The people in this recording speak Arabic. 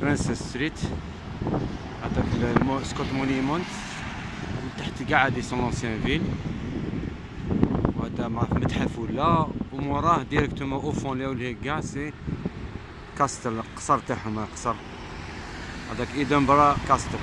برنسس ستريت عطاك المو- سكوت مونيمونت من تحت كاع دي سون لونسيان فيل وهذا ما عرف متحف ولا. وموراه ديريكتومون أو فون لي هي كاع سي كاستل القصر تاعهم القصر هذاك ايدنبرا كاستل